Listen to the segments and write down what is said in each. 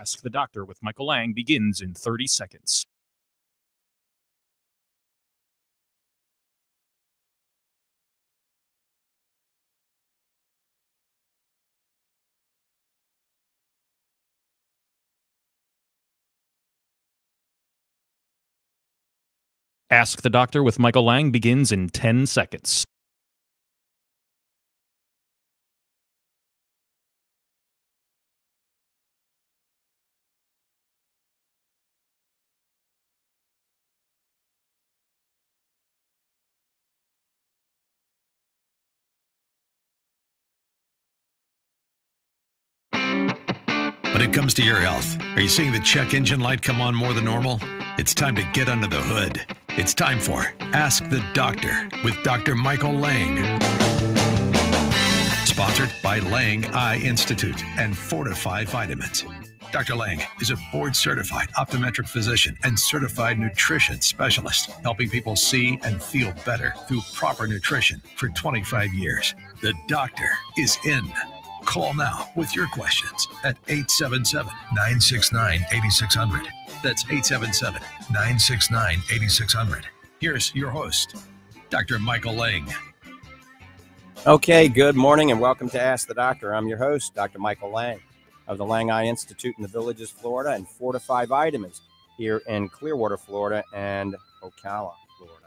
Ask the Doctor with Michael Lange begins in 30 seconds. Ask the Doctor with Michael Lange begins in 10 seconds. Comes to your health, are you seeing the check engine light come on more than normal? It's time to get under the hood. It's time for Ask the Doctor with Dr. Michael Lange. Sponsored by Lange Eye Institute and Fortifeye Vitamins. Dr. Lange is a board certified optometric physician and certified nutrition specialist, helping people see and feel better through proper nutrition for 25 years. The doctor is in. Call now with your questions at 877 969 8600. That's 877 969 8600. Here's your host, Dr. Michael Lange. Okay, good morning and welcome to Ask the Doctor. I'm your host, Dr. Michael Lange of the Lange Eye Institute in the Villages, Florida, and Fortifeye Vitamins here in Clearwater, Florida, and Ocala, Florida.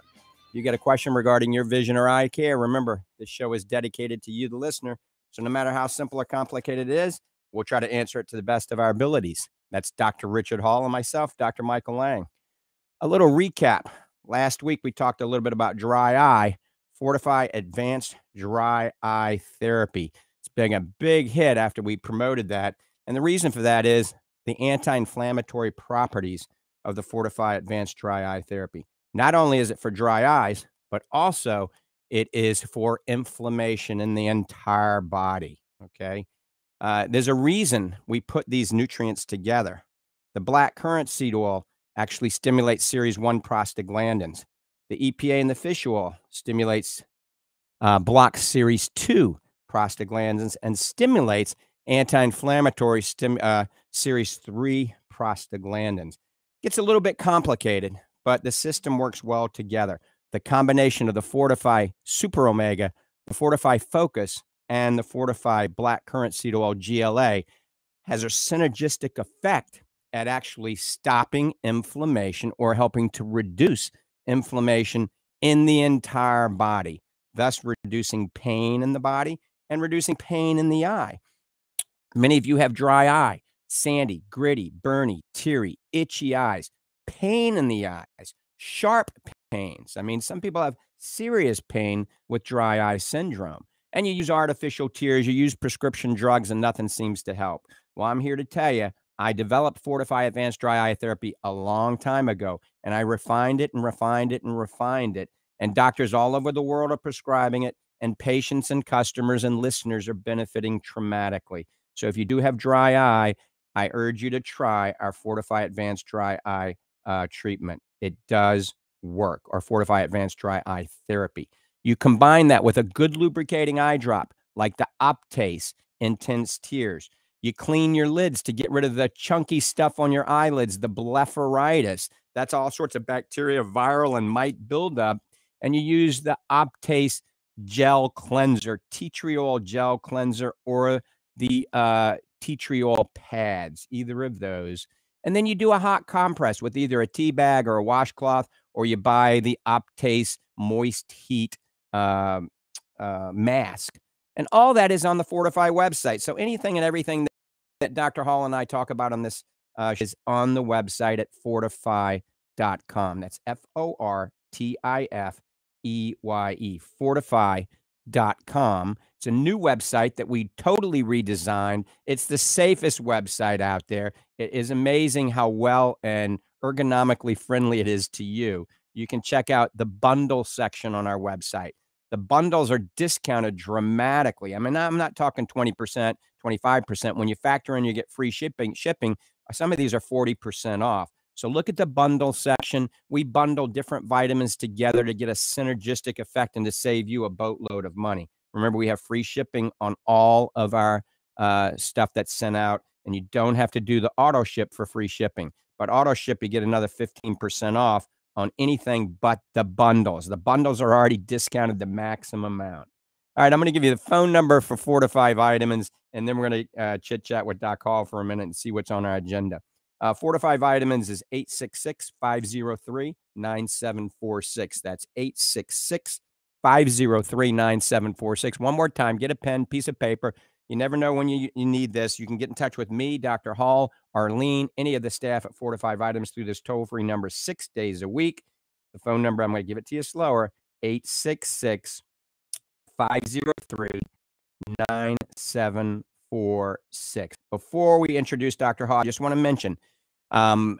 You get a question regarding your vision or eye care? Remember, this show is dedicated to you, the listener. So no matter how simple or complicated it is, we'll try to answer it to the best of our abilities. That's Dr. Richard Hall and myself, Dr. Michael Lange. A little recap. Last week we talked a little bit about dry eye, Fortifeye Advanced Dry Eye Therapy. It's been a big hit after we promoted that. And the reason for that is the anti inflammatory properties of the Fortifeye Advanced Dry Eye Therapy. Not only is it for dry eyes, but also it is for inflammation in the entire body. Okay. Uh, there's a reason we put these nutrients together. The black currant seed oil actually stimulates series 1 prostaglandins. The EPA in the fish oil stimulates, uh, blocks series 2 prostaglandins and stimulates anti inflammatory stim- uh, series 3 prostaglandins. Gets a little bit complicated, but the system works well together the combination of the Fortifeye Super Omega, the Fortifeye Focus, and the Fortifeye Black Currant Seed Oil GLA has a synergistic effect at actually stopping inflammation or helping to reduce inflammation in the entire body, thus reducing pain in the body and reducing pain in the eye. Many of you have dry eye, sandy, gritty, burny, teary, itchy eyes, pain in the eyes, sharp pains. I mean, some people have serious pain with dry eye syndrome. And you use artificial tears, you use prescription drugs, and nothing seems to help. Well, I'm here to tell you, I developed Fortifeye Advanced Dry Eye Therapy a long time ago, and I refined it and refined it and refined it. And doctors all over the world are prescribing it, and patients and customers and listeners are benefiting dramatically. So if you do have dry eye, I urge you to try our Fortifeye Advanced Dry Eye uh, treatment. It does work or Fortifeye Advanced Dry Eye Therapy. You combine that with a good lubricating eye drop like the Optase Intense Tears. You clean your lids to get rid of the chunky stuff on your eyelids, the blepharitis. That's all sorts of bacteria, viral, and mite buildup. And you use the Optase gel cleanser, tea tree oil gel cleanser, or the uh, tea tree oil pads, either of those. And then you do a hot compress with either a tea bag or a washcloth or you buy the Optase Moist Heat uh, uh, mask. And all that is on the Fortifeye website. So anything and everything that, Dr. Hall and I talk about on this uh, is on the website at fortifeye.com. That's F O R T I F E Y E, fortifeye.com. It's a new website that we totally redesigned. It's the safest website out there. It is amazing how well and ergonomically friendly it is to you, you can check out the bundle section on our website. The bundles are discounted dramatically. I mean, I'm not talking 20%, 25%. When you factor in you get free shipping, shipping, some of these are 40% off. So look at the bundle section. We bundle different vitamins together to get a synergistic effect and to save you a boatload of money. Remember, we have free shipping on all of our uh, stuff that's sent out and you don't have to do the auto ship for free shipping. But auto ship, you get another 15% off on anything but the bundles. The bundles are already discounted the maximum amount. All right, I'm going to give you the phone number for Fortifeye vitamins, and then we're going to uh, chit chat with Doc Hall for a minute and see what's on our agenda. Uh, Fortifeye vitamins is 866 503 9746. That's 866 503 9746. One more time, get a pen, piece of paper. You never know when you, you need this. You can get in touch with me, Dr. Hall, Arlene, any of the staff at Fortifeye Vitamins through this toll free number six days a week. The phone number, I'm going to give it to you slower 866 503 9746. Before we introduce Dr. Hall, I just want to mention um,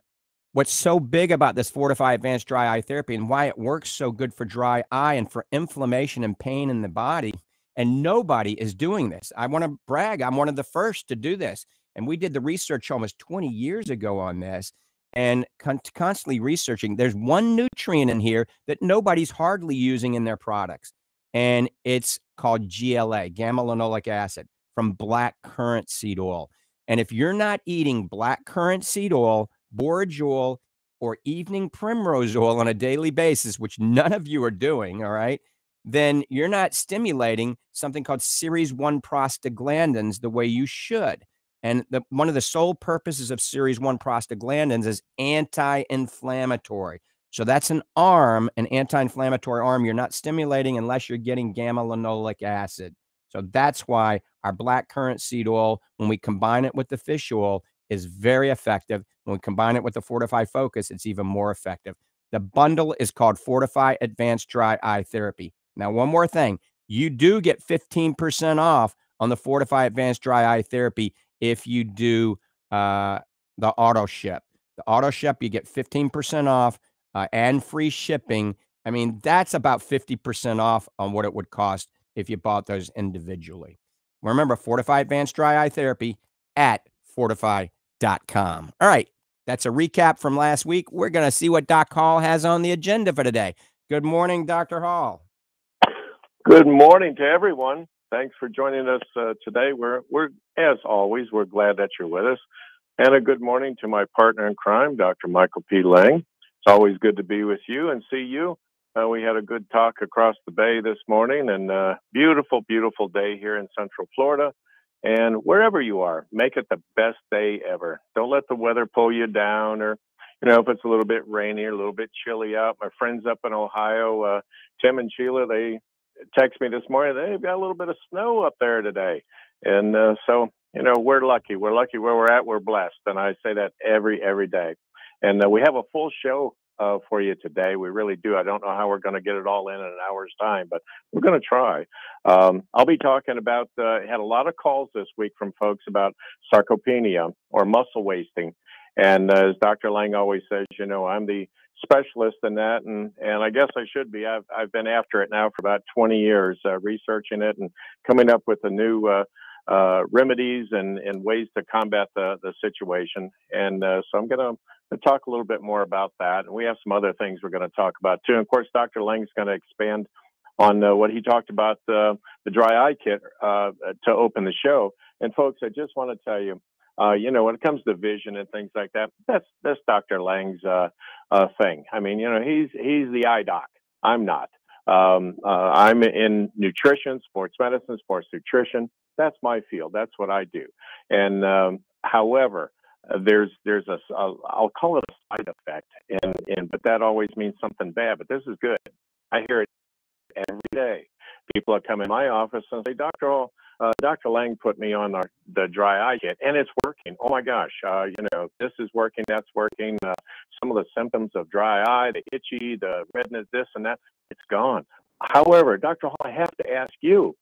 what's so big about this Fortifeye Advanced Dry Eye Therapy and why it works so good for dry eye and for inflammation and pain in the body and nobody is doing this. I want to brag. I'm one of the first to do this. And we did the research almost 20 years ago on this and con- constantly researching. There's one nutrient in here that nobody's hardly using in their products. And it's called GLA, gamma linolic acid from black currant seed oil. And if you're not eating black currant seed oil, borage oil, or evening primrose oil on a daily basis, which none of you are doing, all right, then you're not stimulating something called series 1 prostaglandins the way you should. And the, one of the sole purposes of series 1 prostaglandins is anti inflammatory. So that's an arm, an anti inflammatory arm you're not stimulating unless you're getting gamma linolic acid. So that's why our black currant seed oil, when we combine it with the fish oil, is very effective. When we combine it with the Fortifeye Focus, it's even more effective. The bundle is called Fortifeye Advanced Dry Eye Therapy. Now, one more thing you do get 15% off on the Fortifeye Advanced Dry Eye Therapy if you do uh, the auto ship. The auto ship, you get 15% off uh, and free shipping. I mean, that's about 50% off on what it would cost if you bought those individually. Remember, Fortifeye Advanced Dry Eye Therapy at fortifeye.com. All right, that's a recap from last week. We're going to see what Doc Hall has on the agenda for today. Good morning, Dr. Hall. Good morning to everyone. Thanks for joining us uh, today. We're, we're, as always, we're glad that you're with us. And a good morning to my partner in crime, Dr. Michael P. Lange. It's always good to be with you and see you. Uh, we had a good talk across the bay this morning, and uh, beautiful, beautiful day here in Central Florida. And wherever you are, make it the best day ever. Don't let the weather pull you down, or you know, if it's a little bit rainy or a little bit chilly out. My friends up in Ohio, uh, Tim and Sheila, they text me this morning. They've got a little bit of snow up there today, and uh, so you know we're lucky. We're lucky where we're at. We're blessed, and I say that every every day. And uh, we have a full show uh, for you today. We really do. I don't know how we're going to get it all in in an hour's time, but we're going to try. Um, I'll be talking about. Uh, had a lot of calls this week from folks about sarcopenia or muscle wasting, and uh, as Dr. Lange always says, you know, I'm the specialist in that, and and I guess I should be. I've I've been after it now for about 20 years, uh, researching it and coming up with the new uh, uh, remedies and and ways to combat the the situation. And uh, so I'm going to talk a little bit more about that, and we have some other things we're going to talk about too. And of course, Dr. Lange's going to expand on uh, what he talked about uh, the dry eye kit to open the show. And folks, I just want to tell you, uh, you know, when it comes to vision and things like that, that's that's Dr. Lange's uh, uh, thing. I mean, you know, he's he's the eye doc. I'm not. Um, uh, I'm in nutrition, sports medicine, sports nutrition. That's my field. That's what I do. And um, however, there's there's a I'll call it a side effect, and and but that always means something bad. But this is good. I hear it every day. People that come in my office and say, Doctor Hall, uh, Dr. Lange put me on our, the dry eye kit, and it's working. Oh my gosh, uh, you know, this is working, that's working. Uh, some of the symptoms of dry eye, the itchy, the redness, this and that, it's gone. However, Dr. Hall, I have to ask you,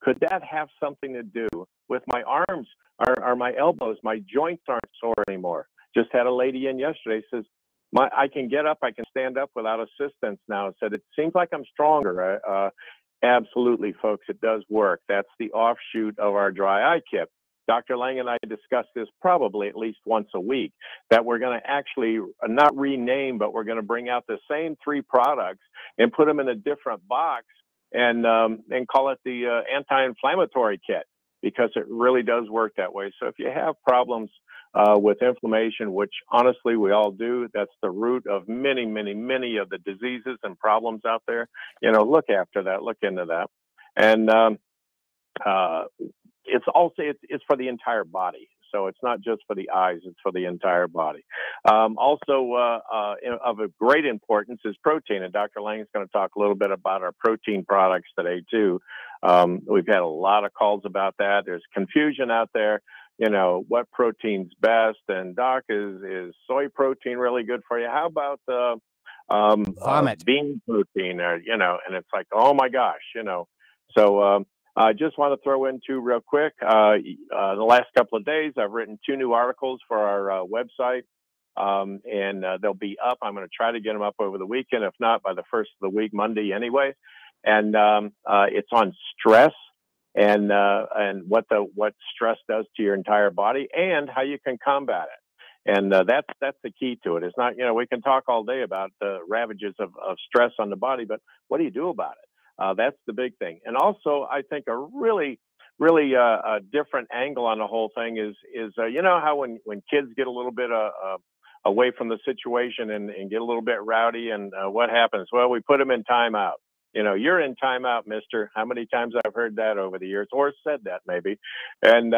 could that have something to do with my arms or, or my elbows? My joints aren't sore anymore. Just had a lady in yesterday says, my, I can get up, I can stand up without assistance now. Said it seems like I'm stronger. Uh, uh Absolutely, folks, it does work. That's the offshoot of our dry eye kit. Dr. Lange and I discuss this probably at least once a week that we're going to actually uh, not rename, but we're going to bring out the same three products and put them in a different box and um, and call it the uh, anti-inflammatory kit because it really does work that way. So if you have problems uh, with inflammation, which honestly we all do, that's the root of many, many, many of the diseases and problems out there. You know, look after that, look into that, and um, uh, it's also it's, it's for the entire body. So it's not just for the eyes; it's for the entire body. Um, also, uh, uh, of a great importance is protein, and Dr. Lange is going to talk a little bit about our protein products today too. Um, we've had a lot of calls about that. There's confusion out there. You know what protein's best, and Doc is is soy protein really good for you? How about the um, uh, bean protein, or you know? And it's like, oh my gosh, you know. So um, I just want to throw in two real quick. Uh, uh, the last couple of days, I've written two new articles for our uh, website, um, and uh, they'll be up. I'm going to try to get them up over the weekend, if not by the first of the week, Monday anyway. And um, uh, it's on stress and uh, and what the what stress does to your entire body and how you can combat it. And that's that's the key to it. It's not you know we can talk all day about the ravages of, of stress on the body, but what do you do about it? Uh, that's the big thing. And also, I think a really, really uh, a different angle on the whole thing is is uh, you know how when when kids get a little bit uh, uh, away from the situation and, and get a little bit rowdy, and uh, what happens? Well, we put them in timeout. You know, you're in timeout, Mister. How many times I've heard that over the years, or said that maybe. And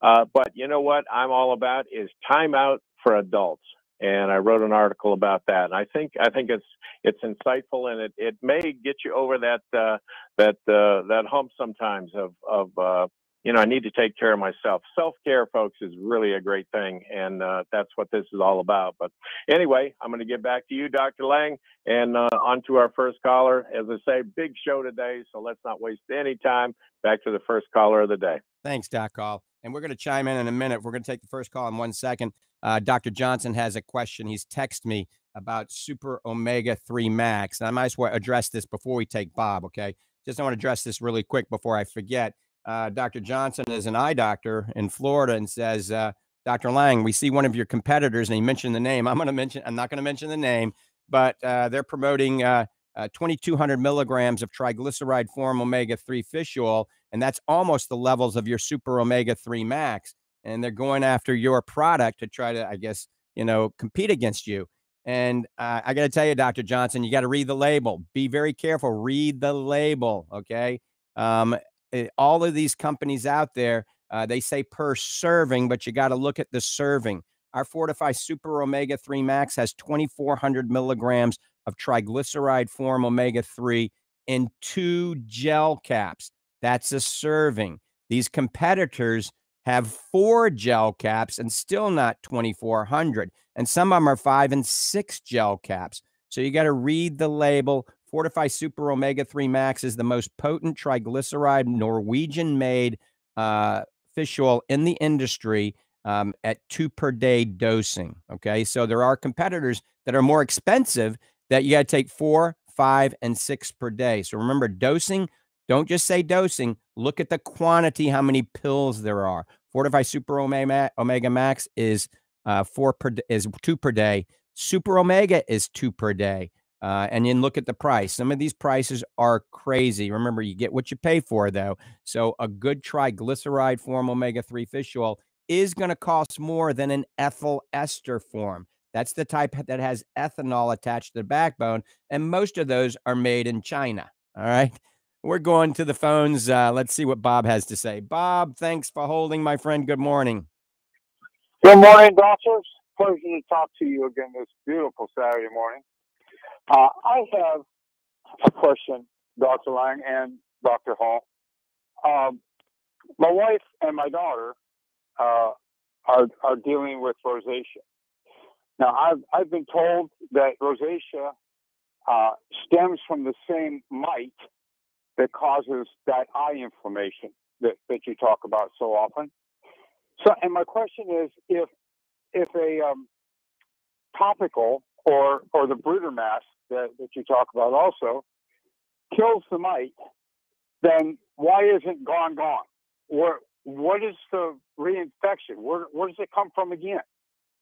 but you know what I'm all about is timeout for adults and I wrote an article about that. And I think I think it's it's insightful, and it, it may get you over that uh, that uh, that hump sometimes of of uh, you know I need to take care of myself. Self care, folks, is really a great thing, and uh, that's what this is all about. But anyway, I'm going to get back to you, Dr. Lange, and uh, on to our first caller. As I say, big show today, so let's not waste any time. Back to the first caller of the day. Thanks, Doc. Call, and we're going to chime in in a minute. We're going to take the first call in one second. Uh, Dr. Johnson has a question. He's texted me about Super Omega 3 Max. And I might as well address this before we take Bob, okay? Just I want to address this really quick before I forget. Uh, Dr. Johnson is an eye doctor in Florida and says, uh, Dr. Lange, we see one of your competitors, and he mentioned the name. I'm going to mention, I'm not going to mention the name, but uh, they're promoting uh, uh, 2,200 milligrams of triglyceride form omega 3 fish oil, and that's almost the levels of your Super Omega 3 Max and they're going after your product to try to, I guess, you know, compete against you. And uh, I got to tell you, Dr. Johnson, you got to read the label. Be very careful. Read the label. Okay. Um, all of these companies out there, uh, they say per serving, but you got to look at the serving. Our Fortifeye Super Omega 3 Max has 2,400 milligrams of triglyceride form omega 3 in two gel caps. That's a serving. These competitors have four gel caps and still not 2400 and some of them are five and six gel caps so you got to read the label fortifeye super omega 3 max is the most potent triglyceride norwegian made uh, fish oil in the industry um, at two per day dosing okay so there are competitors that are more expensive that you got to take four five and six per day so remember dosing don't just say dosing. Look at the quantity, how many pills there are. Fortifeye Super Omega, Omega Max is uh, four per is two per day. Super Omega is two per day. Uh, and then look at the price. Some of these prices are crazy. Remember, you get what you pay for, though. So a good triglyceride form omega 3 fish oil is going to cost more than an ethyl ester form. That's the type that has ethanol attached to the backbone. And most of those are made in China. All right. We're going to the phones. Uh, let's see what Bob has to say. Bob, thanks for holding, my friend. Good morning. Good morning, doctors. Pleasure to talk to you again this beautiful Saturday morning. Uh, I have a question, Dr. Lange and Dr. Hall. Um, my wife and my daughter uh, are are dealing with rosacea. Now, I've I've been told that rosacea uh, stems from the same mite that causes that eye inflammation that, that you talk about so often. So, and my question is, if if a um, topical or or the Bruder mask that, that you talk about also kills the mite, then why isn't gone gone? Where what is the reinfection? Where where does it come from again?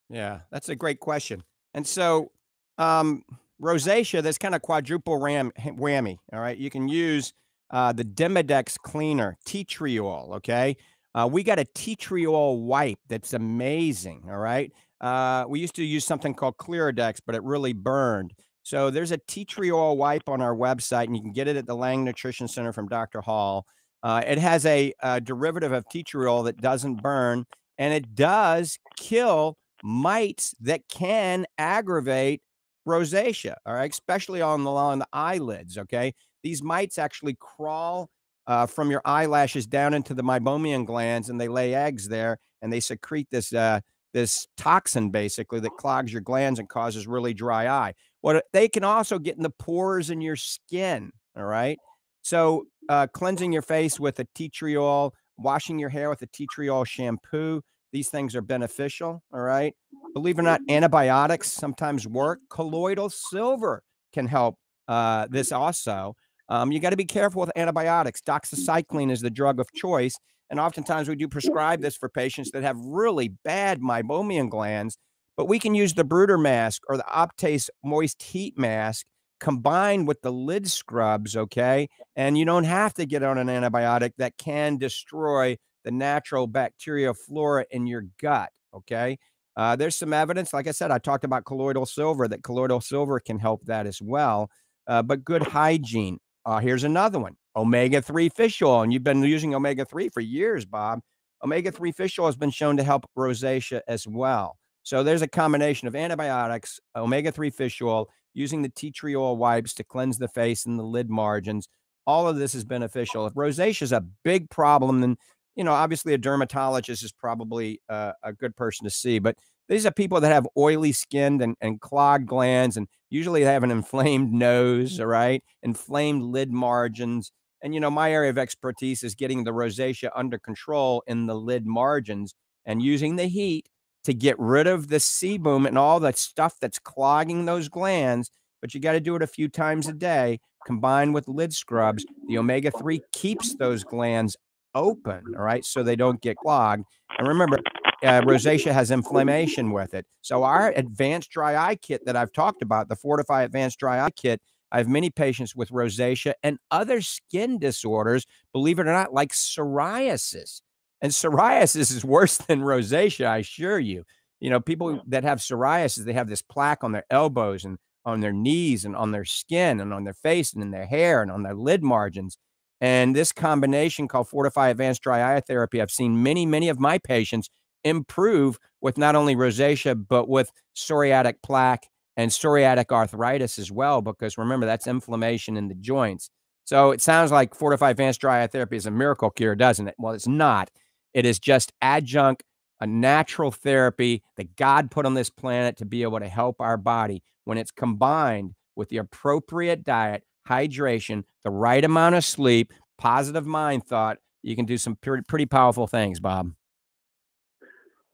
Yeah, that's a great question. And so, um, rosacea, that's kind of quadruple ram whammy. All right, you can use uh, the Demodex cleaner, tea tree oil. Okay. Uh, we got a tea tree oil wipe that's amazing. All right. Uh, we used to use something called Cliradex, but it really burned. So there's a tea tree oil wipe on our website, and you can get it at the Lange Nutrition Center from Dr. Hall. Uh, it has a, a, derivative of tea tree oil that doesn't burn, and it does kill mites that can aggravate rosacea. All right, especially on the on the eyelids. Okay, these mites actually crawl uh, from your eyelashes down into the meibomian glands, and they lay eggs there, and they secrete this uh, this toxin basically that clogs your glands and causes really dry eye. What they can also get in the pores in your skin. All right, so uh, cleansing your face with a tea tree oil, washing your hair with a tea tree oil shampoo. These things are beneficial. All right. Believe it or not, antibiotics sometimes work. Colloidal silver can help uh, this also. Um, you got to be careful with antibiotics. Doxycycline is the drug of choice. And oftentimes we do prescribe this for patients that have really bad meibomian glands. But we can use the Bruder mask or the Optase moist heat mask combined with the lid scrubs, okay? And you don't have to get on an antibiotic that can destroy the natural bacteria flora in your gut, okay? Uh, there's some evidence, like I said, I talked about colloidal silver, that colloidal silver can help that as well. Uh, but good hygiene. Uh, here's another one omega 3 fish oil. And you've been using omega 3 for years, Bob. Omega 3 fish oil has been shown to help rosacea as well. So there's a combination of antibiotics, omega 3 fish oil, using the tea tree oil wipes to cleanse the face and the lid margins. All of this is beneficial. If rosacea is a big problem, then you know obviously a dermatologist is probably uh, a good person to see. But these are people that have oily skin and, and clogged glands, and usually they have an inflamed nose, all right, inflamed lid margins. And you know, my area of expertise is getting the rosacea under control in the lid margins and using the heat to get rid of the sebum and all that stuff that's clogging those glands. But you got to do it a few times a day, combined with lid scrubs. The omega 3 keeps those glands open, all right, so they don't get clogged. And remember, uh, rosacea has inflammation with it. So our advanced dry eye kit that I've talked about, the Fortifeye Advanced Dry Eye Kit, I have many patients with rosacea and other skin disorders, believe it or not, like psoriasis. And psoriasis is worse than rosacea, I assure you. You know, people that have psoriasis, they have this plaque on their elbows and on their knees and on their skin and on their face and in their hair and on their lid margins. And this combination called Fortifeye Advanced Dry Eye Therapy, I've seen many, many of my patients improve with not only rosacea, but with psoriatic plaque and psoriatic arthritis as well, because remember, that's inflammation in the joints. So it sounds like Fortifeye Advanced Dry Eye Therapy is a miracle cure, doesn't it? Well, it's not. It is just adjunct, a natural therapy that God put on this planet to be able to help our body when it's combined with the appropriate diet, hydration, the right amount of sleep, positive mind thought. You can do some pretty, pretty powerful things, Bob.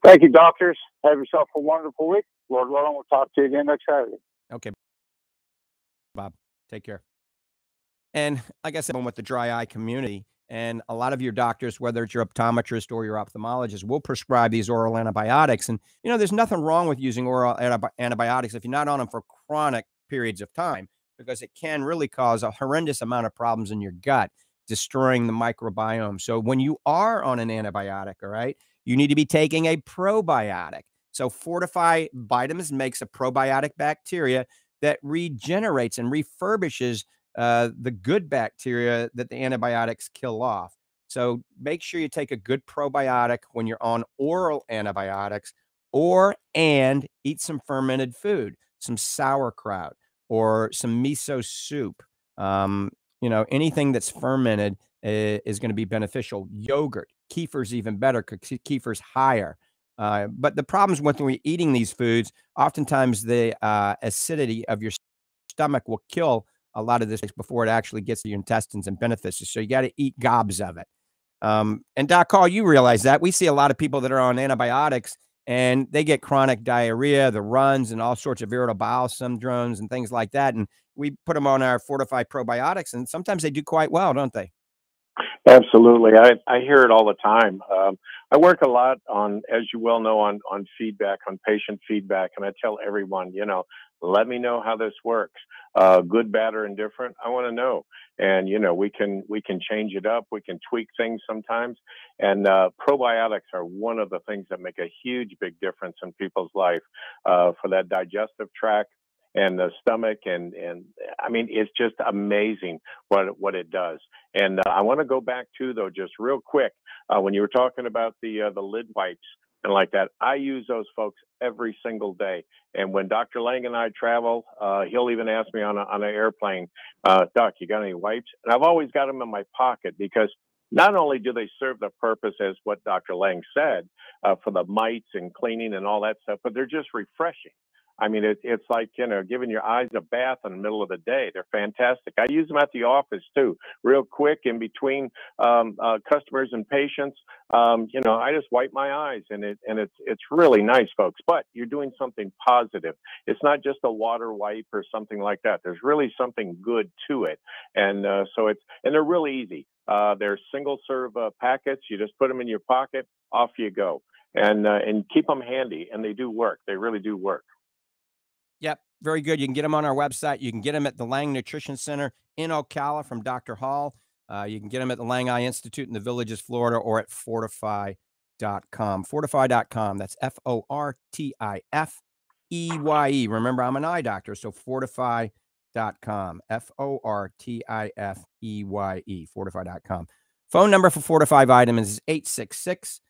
Thank you, doctors. Have yourself a wonderful week. Lord willing, we'll talk to you again next Saturday. Okay. Bob, take care. And like I said, I'm with the dry eye community. And a lot of your doctors, whether it's your optometrist or your ophthalmologist, will prescribe these oral antibiotics. And, you know, there's nothing wrong with using oral antibi- antibiotics if you're not on them for chronic periods of time, because it can really cause a horrendous amount of problems in your gut, destroying the microbiome. So when you are on an antibiotic, all right, you need to be taking a probiotic. So Fortifeye Vitamins makes a probiotic bacteria that regenerates and refurbishes uh, the good bacteria that the antibiotics kill off. So make sure you take a good probiotic when you're on oral antibiotics or and eat some fermented food, some sauerkraut or some miso soup. Um, you know, anything that's fermented is, is going to be beneficial. Yogurt, kefir's even better because kefir's higher. Uh, but the problems with when we're eating these foods, oftentimes the uh, acidity of your stomach will kill a lot of this before it actually gets to your intestines and benefits. So you got to eat gobs of it. Um, and Doc Hall, you realize that we see a lot of people that are on antibiotics and they get chronic diarrhea, the runs, and all sorts of irritable bowel syndromes and things like that. And we put them on our fortified probiotics, and sometimes they do quite well, don't they? Absolutely, I I hear it all the time. Um, I work a lot on, as you well know, on on feedback, on patient feedback, and I tell everyone, you know, Let me know how this works. Uh, good, bad, or indifferent. I want to know. And you know, we can we can change it up. We can tweak things sometimes. And uh, probiotics are one of the things that make a huge, big difference in people's life uh, for that digestive tract and the stomach and and I mean it's just amazing what what it does. And uh, I want to go back to though just real quick uh, when you were talking about the uh, the lid wipes and like that. I use those folks every single day. And when Dr. Lange and I travel, uh, he'll even ask me on a, on an airplane, uh, Doc, you got any wipes? And I've always got them in my pocket because not only do they serve the purpose as what Dr. Lange said uh, for the mites and cleaning and all that stuff, but they're just refreshing. I mean, it, it's like, you know, giving your eyes a bath in the middle of the day. They're fantastic. I use them at the office too, real quick in between um, uh, customers and patients. Um, you know, I just wipe my eyes and it, and it's, it's really nice, folks, but you're doing something positive. It's not just a water wipe or something like that. There's really something good to it. And uh, so it's, and they're really easy. Uh, they're single serve uh, packets. You just put them in your pocket, off you go. And, uh, and keep them handy and they do work. They really do work. Yep, very good. You can get them on our website. You can get them at the Lange Nutrition Center in Ocala from Dr. Hall. Uh, you can get them at the Lange Eye Institute in the Villages, Florida, or at fortifeye.com. Fortifeye.com. That's F O R T I F E Y E. Remember, I'm an eye doctor, so fortifeye.com. F O R T I F E Y E. Fortifeye.com. Phone number for Fortifeye Vitamins is 866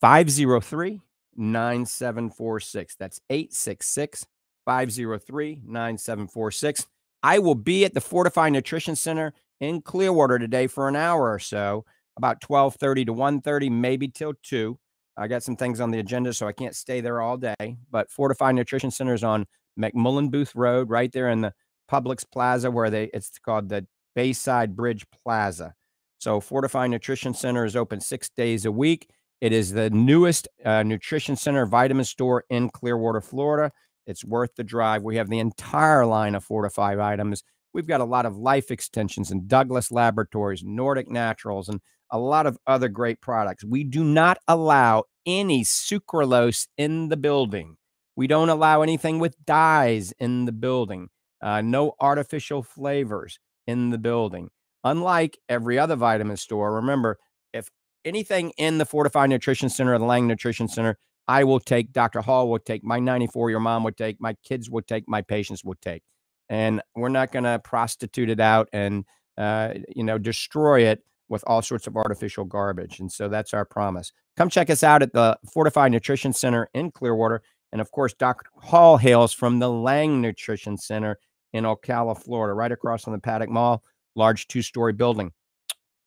503 9746. That's 866 503 9746. I will be at the Fortifeye Nutrition Center in Clearwater today for an hour or so, about 12:30 to 1:30, maybe till 2. I got some things on the agenda, so I can't stay there all day. But Fortifeye Nutrition Center is on McMullen Booth Road, right there in the Publix Plaza, where they it's called the Bayside Bridge Plaza. So Fortifeye Nutrition Center is open six days a week. It is the newest uh, nutrition center vitamin store in Clearwater, Florida. It's worth the drive. We have the entire line of Fortifeye items. We've got a lot of life extensions and Douglas Laboratories, Nordic Naturals, and a lot of other great products. We do not allow any sucralose in the building. We don't allow anything with dyes in the building. Uh, no artificial flavors in the building. Unlike every other vitamin store, remember, if anything in the Fortified Nutrition Center or the Lange Nutrition Center I will take, Dr. Hall will take, my 94 year mom would take, my kids would take, my patients would take. And we're not going to prostitute it out and, uh, you know, destroy it with all sorts of artificial garbage. And so that's our promise. Come check us out at the Fortified Nutrition Center in Clearwater. And of course, Dr. Hall hails from the Lange Nutrition Center in Ocala, Florida, right across from the Paddock Mall, large two story building.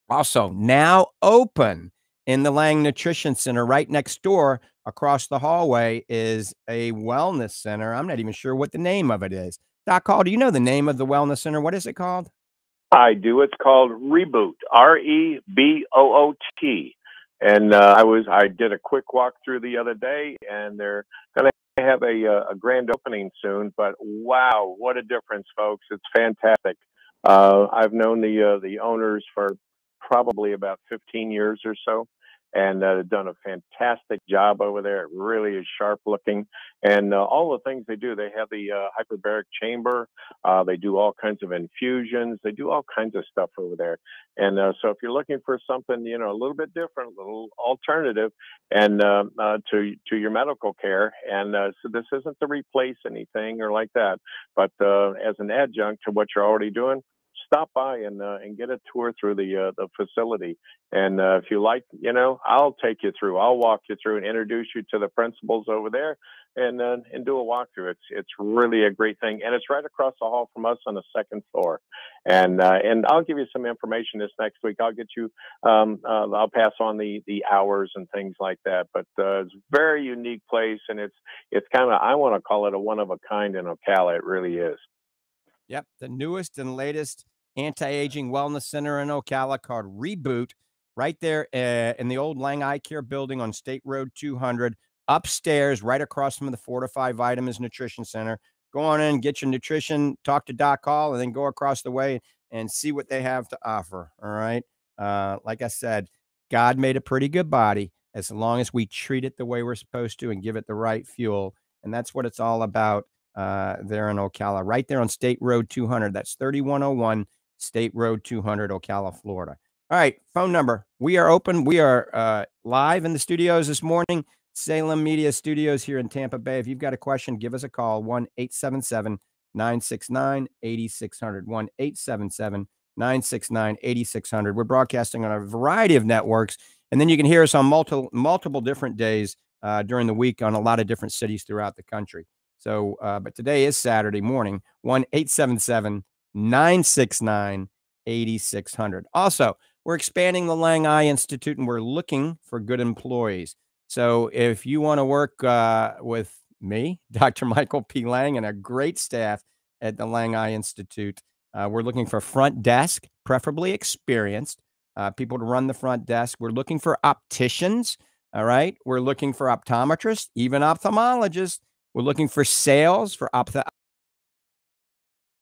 Also, now open in the Lange Nutrition Center right next door across the hallway is a wellness center. I'm not even sure what the name of it is. Doc Hall, do you know the name of the wellness center? What is it called? I do. It's called Reboot. R E B O O T. And uh, I was I did a quick walk through the other day, and they're going to have a uh, a grand opening soon. But wow, what a difference, folks! It's fantastic. Uh, I've known the uh, the owners for probably about 15 years or so and uh, done a fantastic job over there. It really is sharp looking, and uh, all the things they do. They have the uh, hyperbaric chamber. Uh, they do all kinds of infusions. They do all kinds of stuff over there. And uh, so, if you're looking for something, you know, a little bit different, a little alternative, and uh, to to your medical care, and so this isn't to replace anything or like that, but as an adjunct to what you're already doing stop by and uh, and get a tour through the uh, the facility. And uh, if you like, you know, I'll take you through. I'll walk you through and introduce you to the principals over there, and uh, and do a walkthrough. It's it's really a great thing, and it's right across the hall from us on the second floor. And uh, and I'll give you some information this next week. I'll get you. Um, uh, I'll pass on the the hours and things like that. But it's a very unique place, and it's it's kind of I want to call it a one of a kind in Ocala. It really is. Yep, the newest and latest anti-aging wellness center in Ocala called Reboot, right there uh, in the old Lange Eye Care building on State Road 200, upstairs, right across from the Fortifeye Vitamins Nutrition Center. Go on in, get your nutrition, talk to Doc Hall, and then go across the way and see what they have to offer. All right. Uh, like I said, God made a pretty good body as long as we treat it the way we're supposed to and give it the right fuel. And that's what it's all about uh, there in Ocala, right there on State Road 200. That's 3101 State Road 200, Ocala, Florida. All right, phone number. We are open. We are uh, live in the studios this morning, Salem Media Studios here in Tampa Bay. If you've got a question, give us a call 1 877 969 8600. 1 877 969 8600. We're broadcasting on a variety of networks, and then you can hear us on multiple, multiple different days uh, during the week on a lot of different cities throughout the country. So, uh, but today is Saturday morning, 1 877 969 8600. Also, we're expanding the Lange Eye Institute and we're looking for good employees. So, if you want to work uh, with me, Dr. Michael P. Lange, and a great staff at the Lange Eye Institute, uh, we're looking for front desk, preferably experienced uh, people to run the front desk. We're looking for opticians. All right. We're looking for optometrists, even ophthalmologists. We're looking for sales for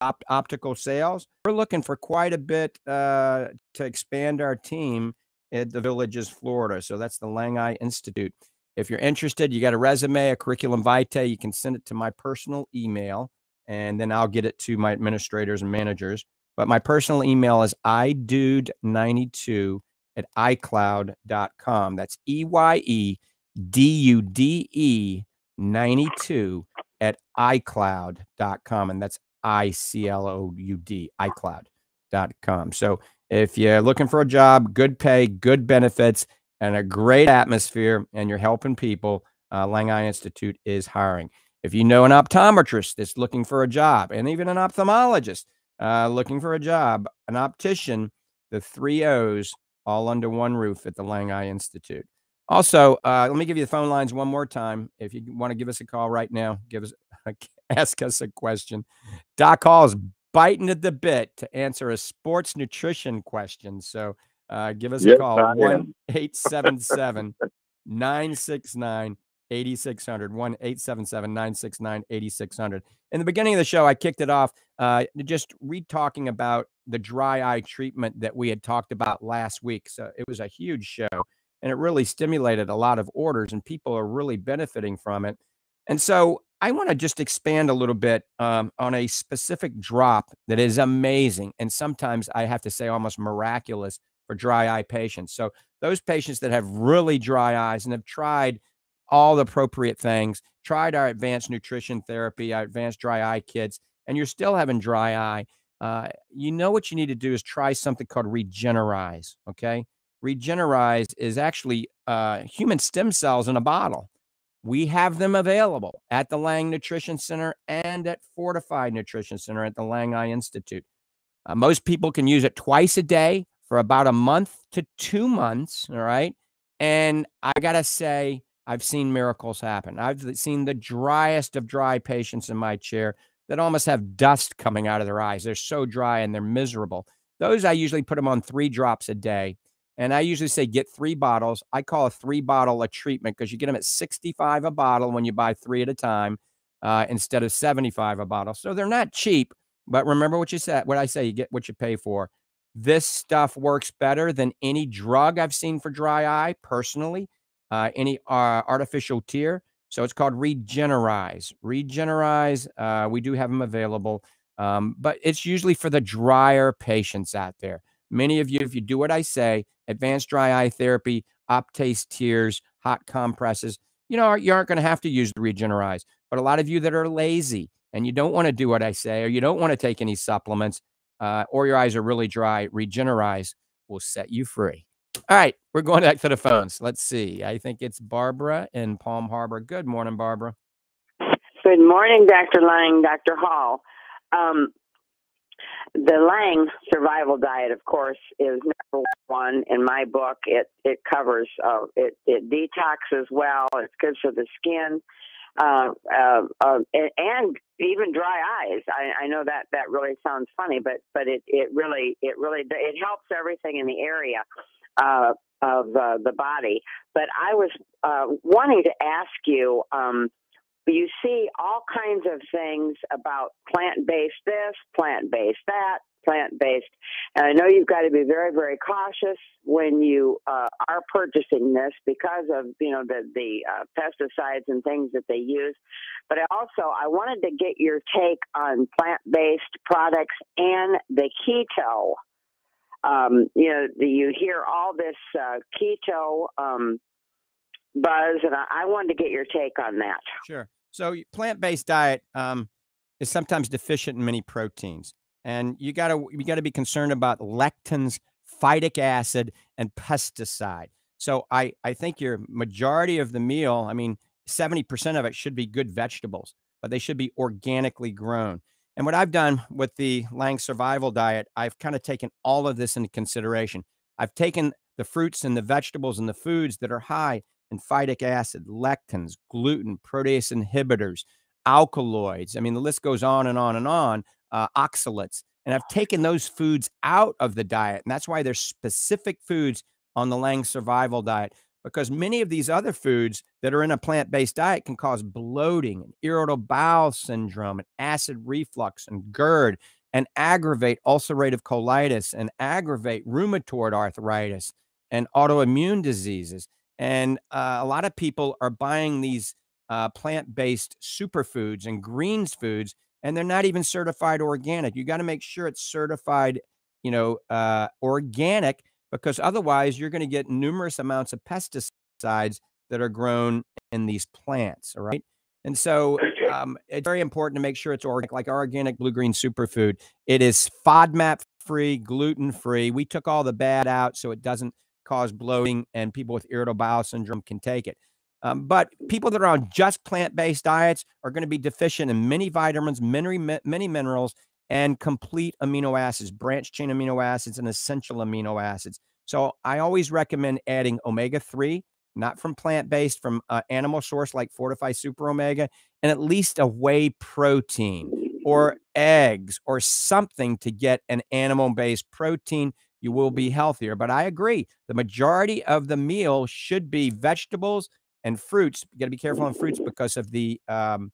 opt- optical sales. We're looking for quite a bit uh, to expand our team at the Villages, Florida. So that's the Lange Eye Institute. If you're interested, you got a resume, a curriculum vitae, you can send it to my personal email, and then I'll get it to my administrators and managers. But my personal email is eyedude92 at icloud.com. That's E Y E D U D E 92 at iCloud.com. And that's I C L O U D, iCloud.com. So if you're looking for a job, good pay, good benefits, and a great atmosphere, and you're helping people, uh, Lange Eye Institute is hiring. If you know an optometrist that's looking for a job, and even an ophthalmologist uh, looking for a job, an optician, the three O's all under one roof at the Lange Eye Institute. Also, uh, let me give you the phone lines one more time. If you want to give us a call right now, give us ask us a question. Doc Hall is biting at the bit to answer a sports nutrition question. So uh, give us a call 1 877 969 8600 1 877 969 8600. In the beginning of the show, I kicked it off uh, just re talking about the dry eye treatment that we had talked about last week. So it was a huge show and it really stimulated a lot of orders, and people are really benefiting from it. And so I want to just expand a little bit um, on a specific drop that is amazing. And sometimes I have to say almost miraculous for dry eye patients. So, those patients that have really dry eyes and have tried all the appropriate things, tried our advanced nutrition therapy, our advanced dry eye kits, and you're still having dry eye, uh, you know what you need to do is try something called Regener-Eyes. Okay. Regener-Eyes is actually uh, human stem cells in a bottle. We have them available at the Lange Nutrition Center and at Fortified Nutrition Center at the Lange Eye Institute. Uh, most people can use it twice a day for about a month to two months. All right. And I got to say, I've seen miracles happen. I've seen the driest of dry patients in my chair that almost have dust coming out of their eyes. They're so dry and they're miserable. Those I usually put them on three drops a day. And I usually say get three bottles. I call a three bottle a treatment because you get them at 65 a bottle when you buy three at a time uh, instead of 75 a bottle. So they're not cheap, but remember what you said, what I say, you get what you pay for. This stuff works better than any drug I've seen for dry eye personally, uh, any uh, artificial tear. So it's called Regener-Eyes. Regener-Eyes, uh, we do have them available, um, but it's usually for the drier patients out there. Many of you, if you do what I say, advanced dry eye therapy, Optase tears, hot compresses, you know, you aren't going to have to use the Regener-Eyes. But a lot of you that are lazy and you don't want to do what I say, or you don't want to take any supplements, uh, or your eyes are really dry, Regener-Eyes will set you free. All right, we're going back to the phones. Let's see. I think it's Barbara in Palm Harbor. Good morning, Barbara. Good morning, Dr. Lange, Dr. Hall. Um, the Lange survival diet, of course, is number one in my book. It it covers uh, it it detoxes well. It's good for the skin, uh, uh, uh and even dry eyes. I, I know that that really sounds funny, but but it it really it really it helps everything in the area. Uh, of uh, the body, but I was wanting to ask you um, you see all kinds of things about plant based this, plant based that, plant based. And I know you've got to be very, very cautious when you uh, are purchasing this because of you know the the uh, pesticides and things that they use. But I also I wanted to get your take on plant based products and the keto. Um, you know, you hear all this uh, keto um, buzz, and I, I wanted to get your take on that. Sure. So plant based diet um, is sometimes deficient in many proteins and you got to you got to be concerned about lectins, phytic acid, and pesticide. So I I think your majority of the meal, I mean, seventy percent of it should be good vegetables, but they should be organically grown. And what I've done with the Lange Survival Diet, I've kind of taken all of this into consideration. I've taken the fruits and the vegetables and the foods that are high in phytic acid, lectins, gluten, protease inhibitors, alkaloids. I mean, the list goes on and on and on uh, oxalates. And I've taken those foods out of the diet. And that's why there's specific foods on the Lange survival diet, because many of these other foods that are in a plant based diet can cause bloating and irritable bowel syndrome and acid reflux and GERD and aggravate ulcerative colitis and aggravate rheumatoid arthritis and autoimmune diseases. And uh, a lot of people are buying these uh, plant based superfoods and greens foods and they're not even certified organic. You got to make sure it's certified, you know, uh, organic because otherwise you're going to get numerous amounts of pesticides that are grown in these plants. All right. And so um, it's very important to make sure it's organic, like our organic blue green superfood. It is FODMAP free, gluten free. We took all the bad out so it doesn't cause bloating and people with irritable bowel syndrome can take it. Um, but people that are on just plant based diets are going to be deficient in many vitamins, many, many minerals, and complete amino acids, branch chain amino acids, and essential amino acids. So I always recommend adding omega 3, not from plant based, from uh, animal source like Fortifeye Super Omega, and at least a whey protein or eggs or something to get an animal based protein. You will be healthier. But I agree, the majority of the meal should be vegetables and fruits. You got to be careful on fruits because of the um,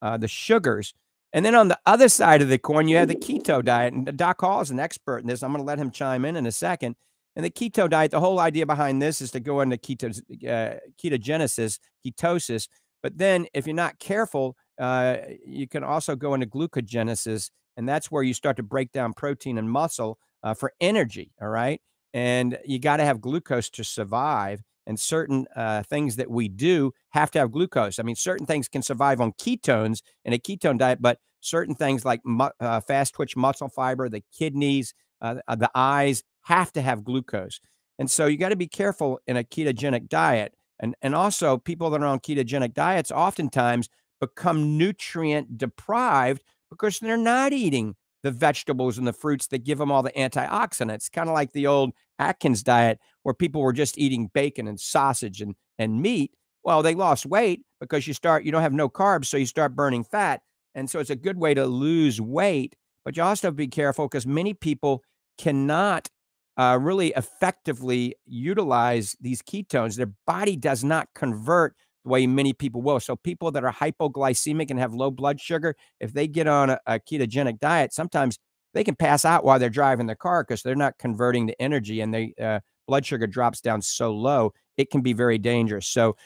uh, the sugars. And then on the other side of the coin, you have the keto diet. And Doc Hall is an expert in this. I'm going to let him chime in in a second. And the keto diet, the whole idea behind this is to go into keto, uh, ketogenesis, ketosis. But then, if you're not careful, uh, you can also go into glucogenesis, and that's where you start to break down protein and muscle uh, for energy. All right, and you got to have glucose to survive and certain uh, things that we do have to have glucose. I mean, certain things can survive on ketones in a ketone diet, but certain things like uh, fast twitch muscle fiber, the kidneys, uh, uh the eyes have to have glucose. And so you got to be careful in a ketogenic diet. And, and also, people that are on ketogenic diets oftentimes become nutrient deprived because they're not eating the vegetables and the fruits that give them all the antioxidants, kind of like the old Atkins diet where people were just eating bacon and sausage and, and meat. Well, they lost weight because you start, you don't have no carbs, so you start burning fat. And so it's a good way to lose weight, but you also have to be careful because many people cannot uh, really effectively utilize these ketones. Their body does not convert the way many people will. So people that are hypoglycemic and have low blood sugar, if they get on a, a ketogenic diet, sometimes they can pass out while they're driving the car because they're not converting the energy and the uh, blood sugar drops down so low, it can be very dangerous. So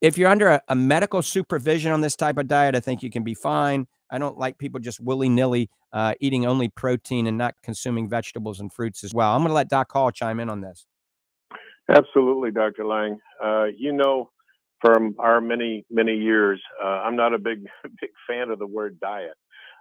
if you're under a, a, medical supervision on this type of diet, I think you can be fine. I don't like people just willy nilly uh, eating only protein and not consuming vegetables and fruits as well. I'm going to let Doc Hall chime in on this. Absolutely, Dr. Lange. Uh, you know, from our many many years, uh, I'm not a big big fan of the word diet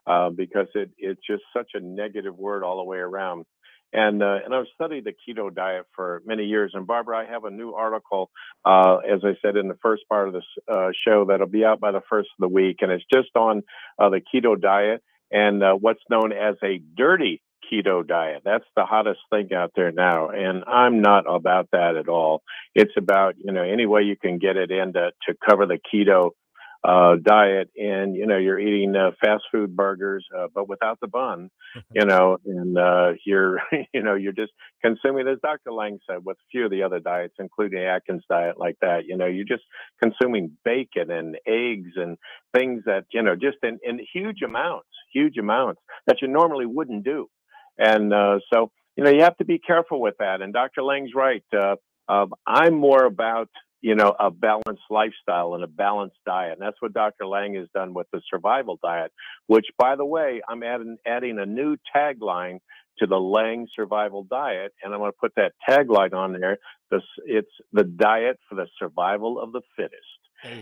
uh, because it it's just such a negative word all the way around. And uh, and I've studied the keto diet for many years. And Barbara, I have a new article, uh, as I said in the first part of this uh, show, that'll be out by the first of the week, and it's just on the keto diet and what's known as a dirty keto diet. That's the hottest thing out there now. And I'm not about that at all. It's about, you know, any way you can get it in to, to cover the keto uh, diet, and you know you're eating uh, fast food burgers, uh, but without the bun, you know, and uh, you're you know you're just consuming, as Dr. Lange said, with a few of the other diets, including Atkins diet, like that. You know, you're just consuming bacon and eggs and things that you know just in, in huge amounts, huge amounts that you normally wouldn't do, and uh, so you know you have to be careful with that. And Dr. Lange's right. Uh, um, I'm more about you know, a balanced lifestyle and a balanced diet. And that's what Dr. Lange has done with the survival diet, which, by the way, I'm adding, adding a new tagline to the Lange survival diet. And I'm going to put that tagline on there. This, it's the diet for the survival of the fittest.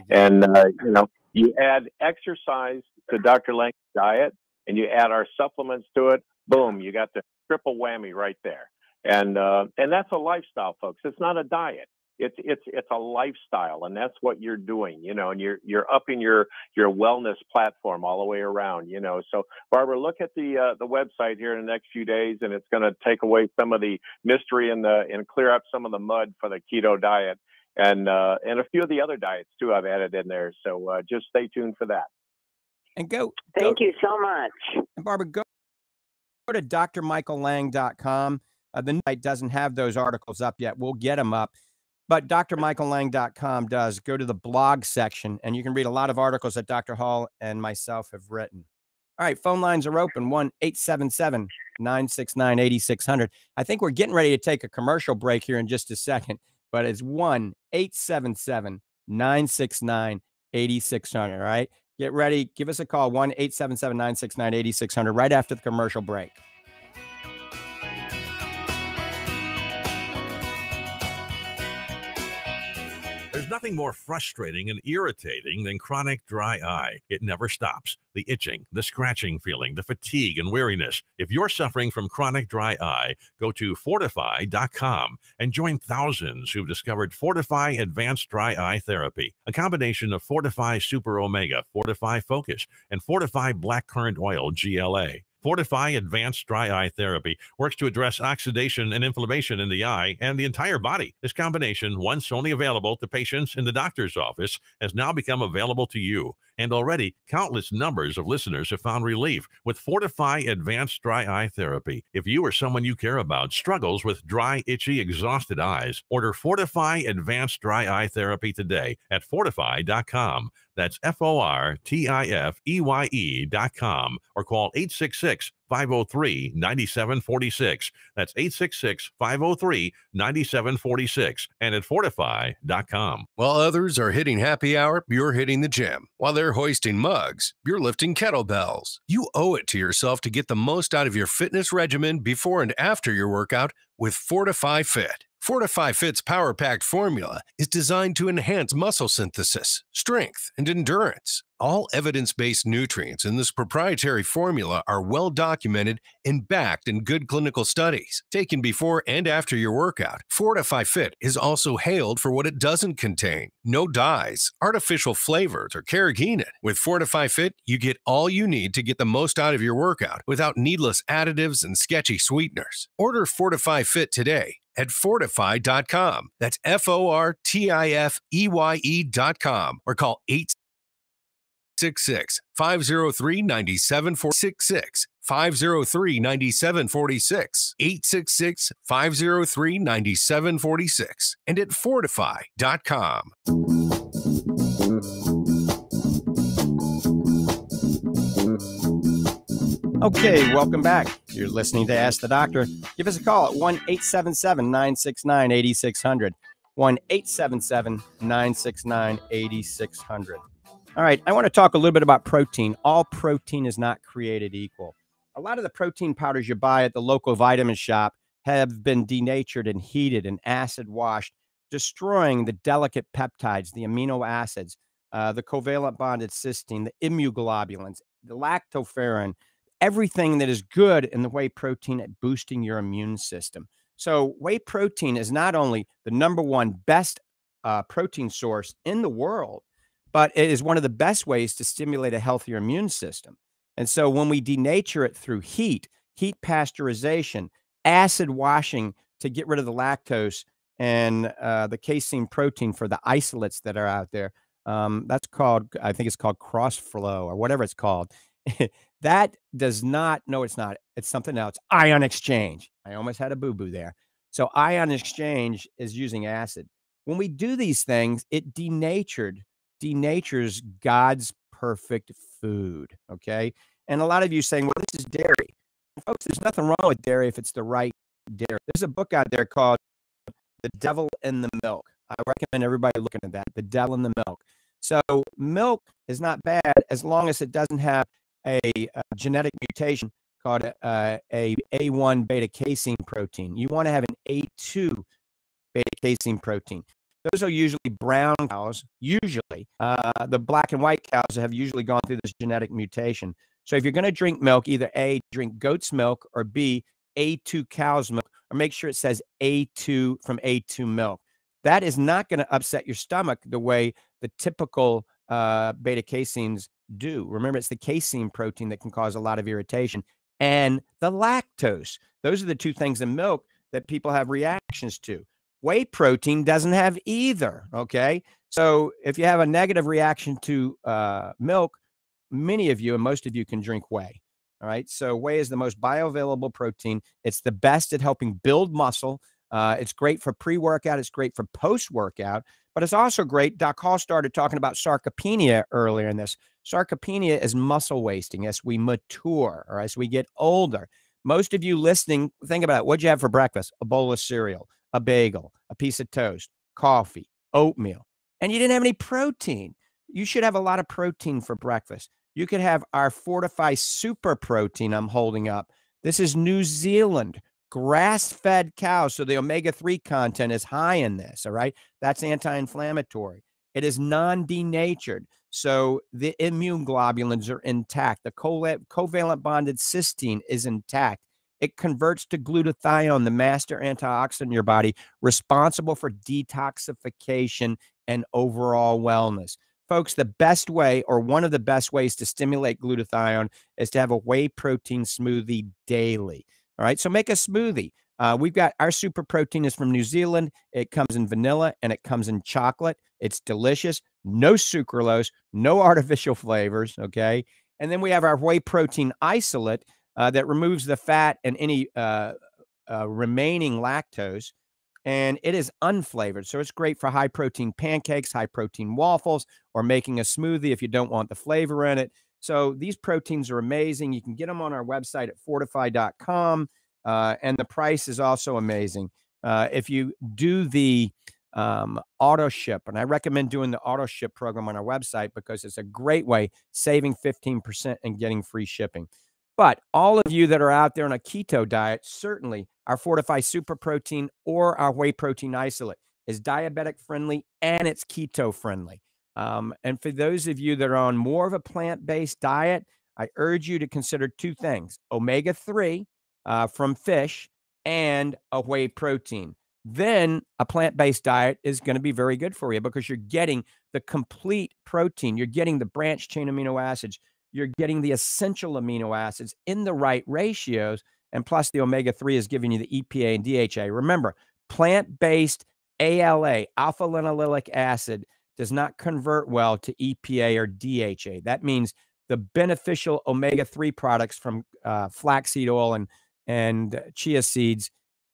And, uh, you know, you add exercise to Dr. Lange's diet and you add our supplements to it. Boom, you got the triple whammy right there. And, uh, and that's a lifestyle, folks. It's not a diet. It's it's it's a lifestyle and that's what you're doing you know and you're you're upping your your wellness platform all the way around you know. So barbara look at the uh, the website here in the next few days and it's going to take away some of the mystery and the and clear up some of the mud for the keto diet and uh, and a few of the other diets too i've added in there. So uh, just stay tuned for that. And go thank go, you so much. And barbara go, go to drmichaellange.com uh, the site doesn't have those articles up yet we'll get them up but drmichaellange.com does go to the blog section and you can read a lot of articles that Dr. Hall and myself have written. All right, phone lines are open 1 877 969 8600. I think we're getting ready to take a commercial break here in just a second, but it's 1 877 969 8600. All right, get ready. Give us a call 1 877 969 8600 right after the commercial break. Nothing more frustrating and irritating than chronic dry eye. It never stops. The itching, the scratching feeling, the fatigue and weariness. If you're suffering from chronic dry eye, go to fortifeye.com and join thousands who've discovered Fortifeye Advanced Dry Eye Therapy, a combination of Fortifeye Super Omega, Fortifeye Focus, and Fortifeye Blackcurrant Oil GLA. Fortifeye Advanced Dry Eye Therapy works to address oxidation and inflammation in the eye and the entire body. This combination, once only available to patients in the doctor's office, has now become available to you. And already, countless numbers of listeners have found relief with Fortifeye Advanced Dry Eye Therapy. If you or someone you care about struggles with dry, itchy, exhausted eyes, order Fortifeye Advanced Dry Eye Therapy today at fortifeye.com. That's F O R T I F E Y E dot com or call 866 503 9746. That's 866 503 9746 and at fortifeye.com. While others are hitting happy hour, you're hitting the gym. While they're hoisting mugs, you're lifting kettlebells. You owe it to yourself to get the most out of your fitness regimen before and after your workout with Fortifeye Fit. Fortifeye Fit's power packed formula is designed to enhance muscle synthesis, strength, and endurance. All evidence based nutrients in this proprietary formula are well documented and backed in good clinical studies, taken before and after your workout. Fortifeye Fit is also hailed for what it doesn't contain no dyes, artificial flavors, or carrageenan. With Fortifeye Fit, you get all you need to get the most out of your workout without needless additives and sketchy sweeteners. Order Fortifeye Fit today at fortifeye.com. That's F O R T I F E Y E.com or call 866 503 9746. 503 9746. 866 503 9746. And at fortifeye.com. Okay, welcome back. You're listening to Ask the Doctor. Give us a call at 1 877 969 8600. 1 877 969 8600. All right, I want to talk a little bit about protein. All protein is not created equal. A lot of the protein powders you buy at the local vitamin shop have been denatured and heated and acid washed, destroying the delicate peptides, the amino acids, uh, the covalent bonded cysteine, the immunoglobulins, the lactoferrin, everything that is good in the whey protein at boosting your immune system. So, whey protein is not only the number one best uh, protein source in the world, but it is one of the best ways to stimulate a healthier immune system. And so, when we denature it through heat, heat pasteurization, acid washing to get rid of the lactose and uh, the casein protein for the isolates that are out there, Um, that's called, I think it's called CrossFlow or whatever it's called. that does not, no, it's not. It's something else. Ion exchange. I almost had a boo boo there. So, ion exchange is using acid. When we do these things, it denatured, denatures God's perfect food. Okay. And a lot of you saying, well, this is dairy. Folks, there's nothing wrong with dairy if it's the right dairy. There's a book out there called The Devil in the Milk. I recommend everybody looking at that. The Devil in the Milk. So milk is not bad as long as it doesn't have a, a genetic mutation called uh, a A1 beta casein protein. You want to have an A2 beta casein protein. Those are usually brown cows. Usually, uh, the black and white cows have usually gone through this genetic mutation. So if you're going to drink milk, either A, drink goat's milk, or B, A2 cow's milk, or make sure it says A2 from A2 milk. That is not going to upset your stomach the way the typical uh, beta caseins do. Remember, it's the casein protein that can cause a lot of irritation and the lactose. Those are the two things in milk that people have reactions to. Whey protein doesn't have either. Okay. So if you have a negative reaction to uh, milk, many of you and most of you can drink whey. All right. So whey is the most bioavailable protein. It's the best at helping build muscle. Uh, it's great for pre workout, it's great for post workout, but it's also great. Doc Hall started talking about sarcopenia earlier in this. Sarcopenia is muscle wasting as we mature or as we get older. Most of you listening, think about it. What'd you have for breakfast? A bowl of cereal, a bagel, a piece of toast, coffee, oatmeal, and you didn't have any protein. You should have a lot of protein for breakfast. You could have our Fortifeye Super Protein I'm holding up. This is New Zealand grass fed cows. So the omega 3 content is high in this. All right. That's anti inflammatory. It is non denatured. So the immune globulins are intact. The covalent bonded cysteine is intact. It converts to glutathione, the master antioxidant in your body, responsible for detoxification and overall wellness. Folks, the best way, or one of the best ways to stimulate glutathione, is to have a whey protein smoothie daily. All right. So make a smoothie. Uh, we've got our super protein is from New Zealand. It comes in vanilla and it comes in chocolate. It's delicious. No sucralose, no artificial flavors. Okay. And then we have our whey protein isolate uh, that removes the fat and any uh, uh, remaining lactose. And it is unflavored. So it's great for high protein pancakes, high protein waffles, or making a smoothie if you don't want the flavor in it. So these proteins are amazing. You can get them on our website at fortifeye.com. Uh, and the price is also amazing. Uh, if you do the um, auto ship, and I recommend doing the auto ship program on our website because it's a great way saving 15% and getting free shipping. But all of you that are out there on a keto diet, certainly our Fortifeye Super Protein or our whey protein isolate is diabetic friendly and it's keto friendly. Um, and for those of you that are on more of a plant based diet, I urge you to consider two things omega 3 uh, from fish and a whey protein. Then a plant based diet is going to be very good for you because you're getting the complete protein, you're getting the branch chain amino acids, you're getting the essential amino acids in the right ratios. And plus, the omega 3 is giving you the EPA and DHA. Remember, plant based ALA, alpha linolenic acid, does not convert well to EPA or DHA. That means the beneficial omega 3 products from uh, flaxseed oil and, and chia seeds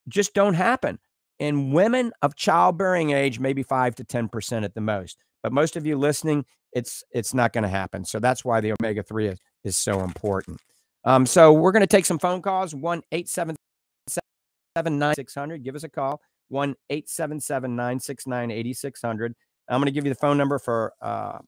just don't happen. In women of childbearing age, maybe 5 to 10% at the most. But most of you listening, it's it's not going to happen. So that's why the omega 3 is, is so important. Um, so we're going to take some phone calls 1 877 9600. Give us a call 1 877 969 8600. I'm going to give you the phone number for uh,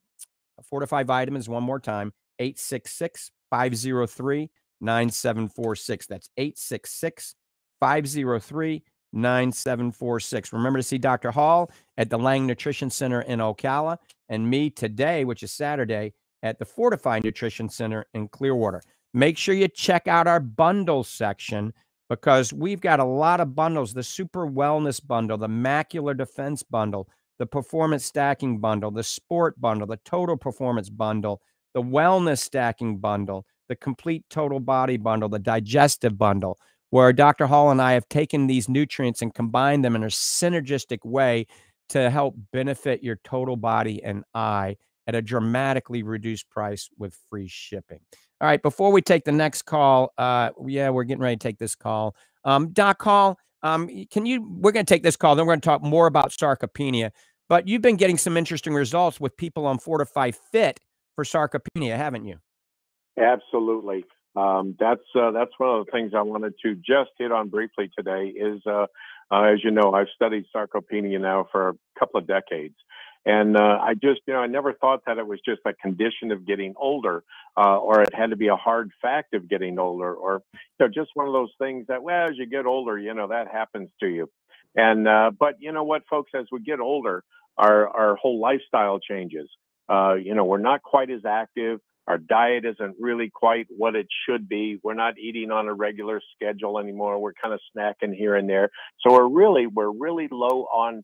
Fortifeye Vitamins one more time 866 503 9746. That's 866 503 9746. Remember to see Dr. Hall at the Lange Nutrition Center in Ocala and me today, which is Saturday, at the Fortifeye Nutrition Center in Clearwater. Make sure you check out our bundle section because we've got a lot of bundles the Super Wellness Bundle, the Macular Defense Bundle, the performance stacking bundle, the sport bundle, the total performance bundle, the wellness stacking bundle, the complete total body bundle, the digestive bundle, where Dr. Hall and I have taken these nutrients and combined them in a synergistic way to help benefit your total body and eye at a dramatically reduced price with free shipping. All right, before we take the next call, uh, yeah, we're getting ready to take this call. Um, Doc Hall, um, can you? We're going to take this call. Then we're going to talk more about sarcopenia. But you've been getting some interesting results with people on Fortifeye Fit for sarcopenia, haven't you? Absolutely. Um, that's uh, that's one of the things I wanted to just hit on briefly today. Is uh, uh, as you know, I've studied sarcopenia now for a couple of decades, and uh, I just, you know, I never thought that it was just a condition of getting older, uh, or it had to be a hard fact of getting older, or you know, just one of those things that, well, as you get older, you know, that happens to you. And uh, but you know what, folks, as we get older, our our whole lifestyle changes. Uh, you know, we're not quite as active. Our diet isn't really quite what it should be. We're not eating on a regular schedule anymore. We're kind of snacking here and there. So we're really we're really low on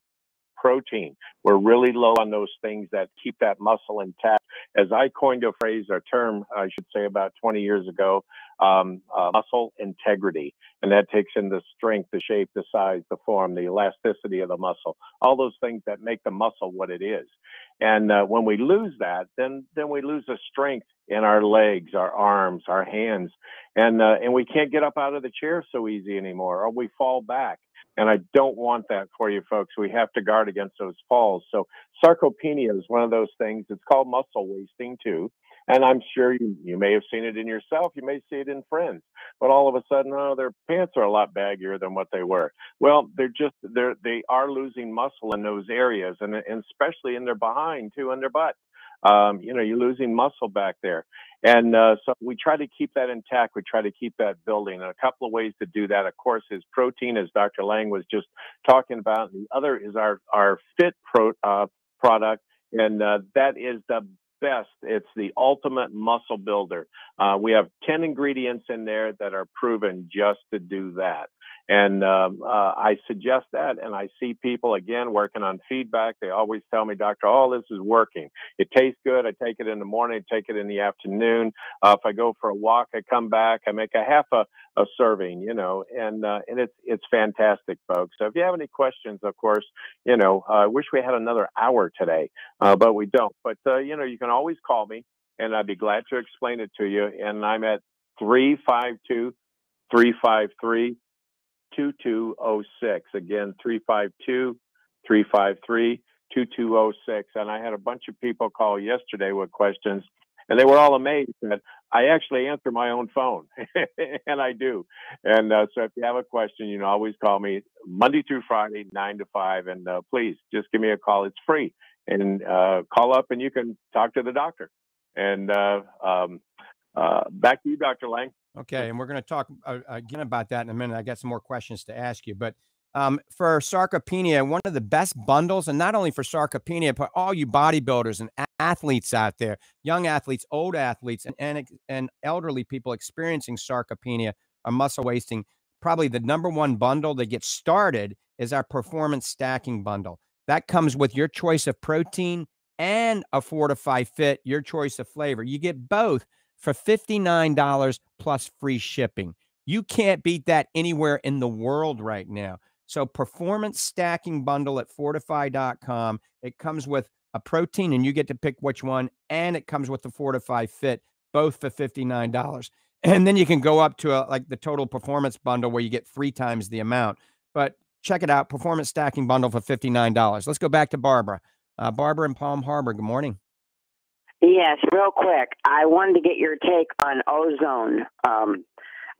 protein. We're really low on those things that keep that muscle intact. As I coined a phrase or term, I should say about 20 years ago, um, uh, muscle integrity. And that takes in the strength, the shape, the size, the form, the elasticity of the muscle, all those things that make the muscle what it is. And uh, when we lose that, then then we lose the strength in our legs, our arms, our hands, and uh, and we can't get up out of the chair so easy anymore, or we fall back. And I don't want that for you folks. We have to guard against those falls. So sarcopenia is one of those things. It's called muscle wasting too. And I'm sure you, you may have seen it in yourself. You may see it in friends. But all of a sudden, oh, their pants are a lot baggier than what they were. Well, they're just they're they are losing muscle in those areas, and, and especially in their behind too, in their butt. Um, you know, you're losing muscle back there. And uh, so we try to keep that intact. We try to keep that building. And a couple of ways to do that, of course, is protein, as Dr. Lange was just talking about. And the other is our, our FIT pro, uh, product. And uh, that is the best. It's the ultimate muscle builder. Uh, we have 10 ingredients in there that are proven just to do that. And um, uh, I suggest that, and I see people again working on feedback. They always tell me, Doctor, all this is working. It tastes good. I take it in the morning, take it in the afternoon. Uh, if I go for a walk, I come back, I make a half a, a serving, you know, and uh, and it's it's fantastic, folks. So if you have any questions, of course, you know, I wish we had another hour today, uh, but we don't. But uh, you know, you can always call me, and I'd be glad to explain it to you. And I'm at three five two three five three 2206. Again, 352 353 2206. And I had a bunch of people call yesterday with questions, and they were all amazed that I actually answer my own phone, and I do. And uh, so if you have a question, you know, always call me Monday through Friday, 9 to 5. And uh, please just give me a call. It's free. And uh, call up and you can talk to the doctor. And uh, um, uh, back to you, Dr. Lange. Okay, and we're going to talk uh, again about that in a minute. I got some more questions to ask you, but um, for sarcopenia, one of the best bundles, and not only for sarcopenia, but all you bodybuilders and athletes out there, young athletes, old athletes, and and, and elderly people experiencing sarcopenia or muscle wasting. Probably the number one bundle that gets started is our performance stacking bundle. That comes with your choice of protein and a Fortifeye Fit, your choice of flavor. You get both for $59 plus free shipping. You can't beat that anywhere in the world right now. So, performance stacking bundle at fortifeye.com. It comes with a protein, and you get to pick which one, and it comes with the Fortifeye Fit, both for $59. And then you can go up to a, like the total performance bundle where you get three times the amount. But check it out performance stacking bundle for $59. Let's go back to Barbara. Uh, Barbara in Palm Harbor, good morning. Yes, real quick. I wanted to get your take on ozone. Um,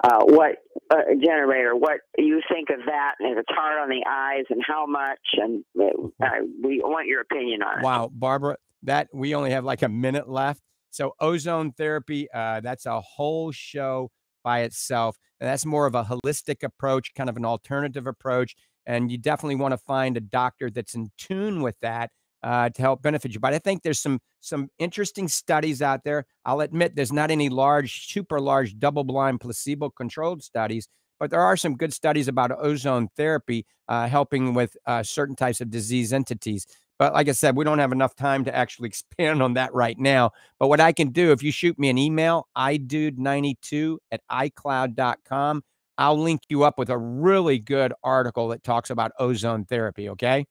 uh, what uh, generator? What you think of that? And if it's hard on the eyes, and how much? And uh, we want your opinion on it. Wow, Barbara, that we only have like a minute left. So ozone therapy, uh, that's a whole show by itself. And that's more of a holistic approach, kind of an alternative approach. And you definitely want to find a doctor that's in tune with that uh, to help benefit you. But I think there's some some interesting studies out there. I'll admit there's not any large, super large, double blind, placebo controlled studies, but there are some good studies about ozone therapy uh, helping with uh, certain types of disease entities. But like I said, we don't have enough time to actually expand on that right now. But what I can do, if you shoot me an email, idude92 at icloud.com, I'll link you up with a really good article that talks about ozone therapy. Okay.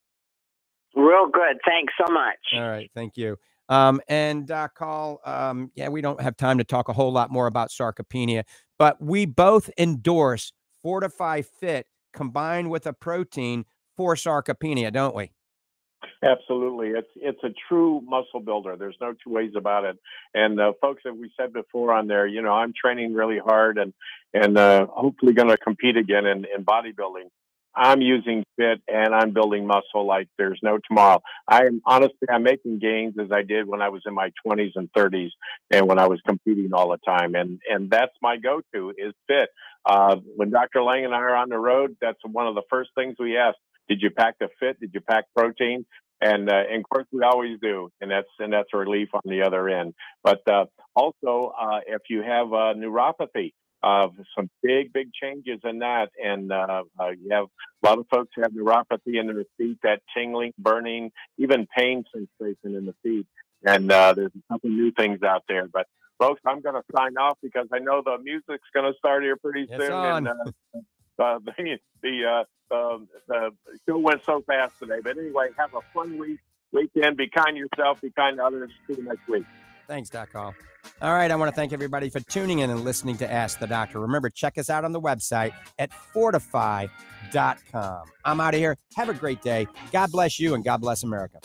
Real good. Thanks so much. All right. Thank you. Um, and Doc Hall, um, yeah, we don't have time to talk a whole lot more about sarcopenia, but we both endorse Fortifeye Fit combined with a protein for sarcopenia, don't we? Absolutely, it's it's a true muscle builder. There's no two ways about it. And uh, folks, as we said before on there, you know, I'm training really hard and and uh, hopefully going to compete again in, in bodybuilding. I'm using fit and I'm building muscle like there's no tomorrow. I am honestly, I'm making gains as I did when I was in my 20s and 30s and when I was competing all the time. And, and that's my go-to is fit. Uh, when Dr. Lange and I are on the road, that's one of the first things we ask. Did you pack the fit? Did you pack protein? And, uh, and of course we always do. And that's, and that's a relief on the other end. But, uh, also, uh, if you have a neuropathy, uh, some big, big changes in that. And uh, uh, you have a lot of folks have neuropathy in their feet, that tingling, burning, even pain sensation in the feet. And uh, there's a couple new things out there. But folks, I'm going to sign off because I know the music's going to start here pretty It's soon. on. And uh, uh, the the, uh, um, the show went so fast today. But anyway, have a fun week, weekend. Be kind to yourself. Be kind to others. See you next week. Thanks, Doc Hall. All right, I want to thank everybody for tuning in and listening to Ask the Doctor. Remember, check us out on the website at fortifeye.com. I'm out of here. Have a great day. God bless you and God bless America.